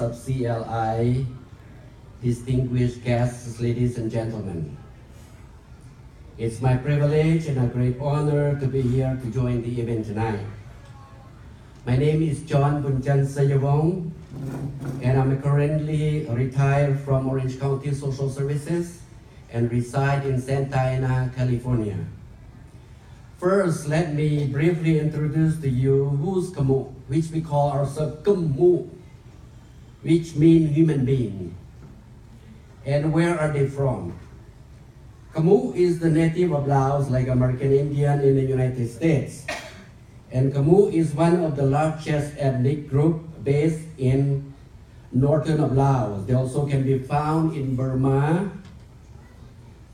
of CLI, distinguished guests, ladies and gentlemen. It's my privilege and a great honor to be here to join the event tonight. My name is John Bounchanh Sayavong, and I'm currently retired from Orange County Social Services and reside in Santa Ana, California. First, let me briefly introduce to you who's Khmu, which we call our Khmu, which mean human being. And where are they from? Khmu is the native of Laos, like American Indian in the United States. And Khmu is one of the largest ethnic group based in northern of Laos. They also can be found in Burma,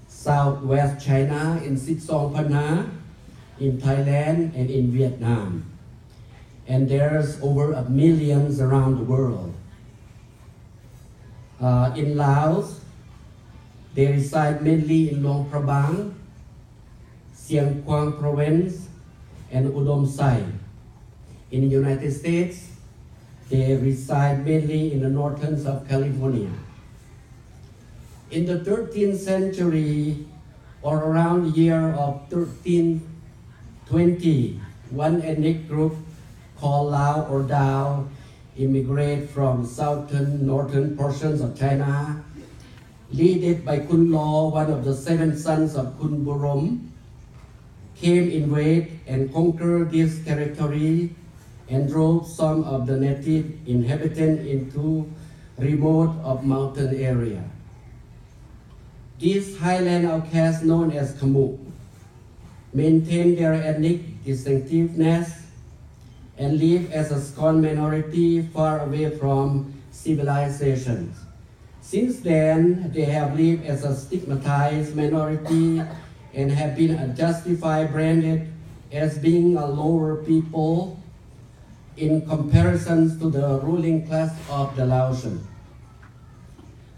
southwest China, in Sitsong Phana, in Thailand, and in Vietnam. And there's over a millions around the world. Uh, in Laos, they reside mainly in Luang Prabang, Xieng Khouang Province, and Oudom Xay. In the United States, they reside mainly in the northern of California. In the 13th century, or around the year of 1320, one ethnic group called Lao or Dao immigrate from southern northern portions of China, led by Khun Lo, one of the seven sons of Khun Borom, came invade and conquer this territory and drove some of the native inhabitants into remote of mountain area. These highland outcasts known as Khmu maintain their ethnic distinctiveness and live as a small minority far away from civilizations. Since then, they have lived as a stigmatized minority and have been justified branded as being a lower people in comparison to the ruling class of the Laotian.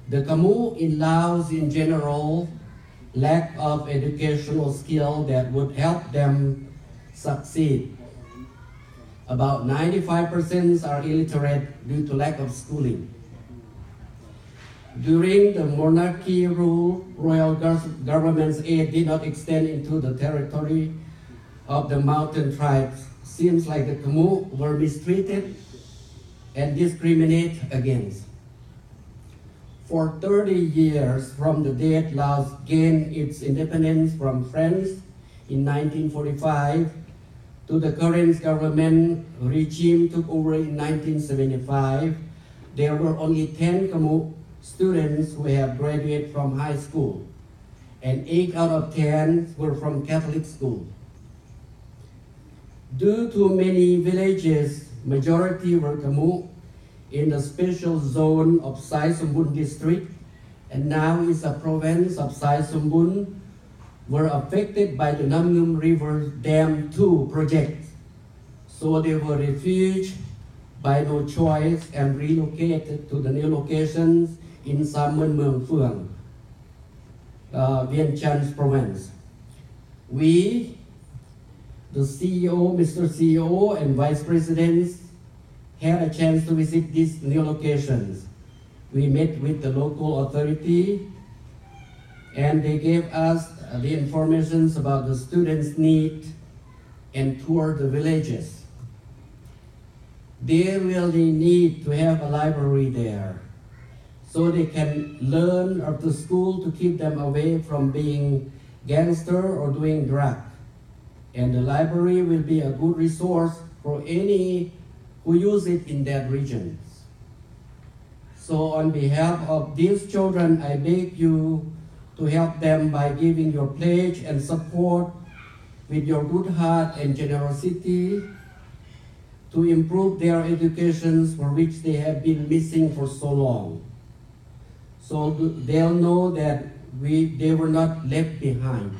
The Khmu in Laos in general lack of educational skill that would help them succeed. About 95% are illiterate due to lack of schooling. During the monarchy rule, royal government's aid did not extend into the territory of the mountain tribes. Seems like the Khmu were mistreated and discriminated against. For 30 years from the date Laos gained its independence from France in 1945 to the current government regime took over in 1975, there were only 10 Khmu students who have graduated from high school, and 8 out of 10 were from Catholic school. Due to many villages, majority were Khmu in the special zone of Xaisomboun district, and now is a province of Xaisomboun, were affected by the Nam Namnum River Dam 2 project. So they were refuged by no choice and relocated to the new locations in Salmon Mương Phường, uh, Vientiane province. We, the CEO, Mr. CEO, and Vice Presidents had a chance to visit these new locations. We met with the local authority and they gave us the information about the students' need and toured the villages. They really need to have a library there so they can learn after school to keep them away from being gangster or doing drug. And the library will be a good resource for any who use it in that region. So on behalf of these children, I beg you to help them by giving your pledge and support with your good heart and generosity to improve their educations for which they have been missing for so long. So they'll know that we, they were not left behind.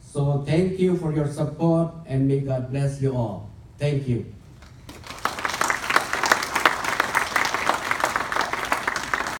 So thank you for your support and may God bless you all. Thank you.